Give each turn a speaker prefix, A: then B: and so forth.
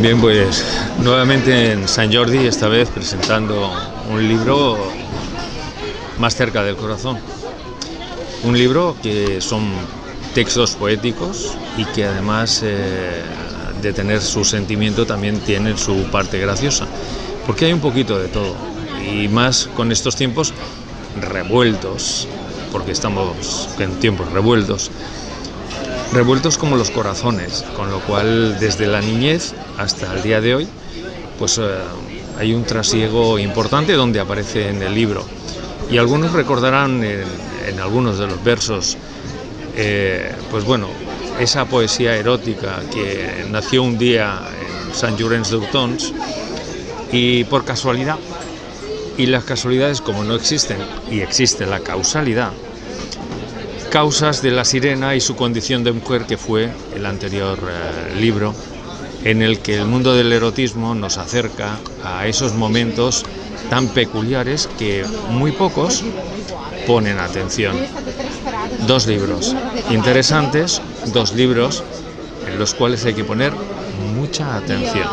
A: Bien, pues nuevamente en San Jordi, esta vez presentando un libro más cerca del corazón. Un libro que son textos poéticos y que además eh, de tener su sentimiento también tiene su parte graciosa, porque hay un poquito de todo y más con estos tiempos revueltos, porque estamos en tiempos revueltos revueltos como los corazones, con lo cual desde la niñez hasta el día de hoy, pues eh, hay un trasiego importante donde aparece en el libro. Y algunos recordarán en, algunos de los versos, eh, pues bueno, esa poesía erótica que nació un día en San Llorenç d'Hortons y por casualidad, y las casualidades como no existen, y existe la causalidad, causas de la sirena y su condición de mujer, que fue el anterior eh, libro, en el que el mundo del erotismo nos acerca a esos momentos tan peculiares que muy pocos ponen atención. Dos libros interesantes, dos libros en los cuales hay que poner mucha atención.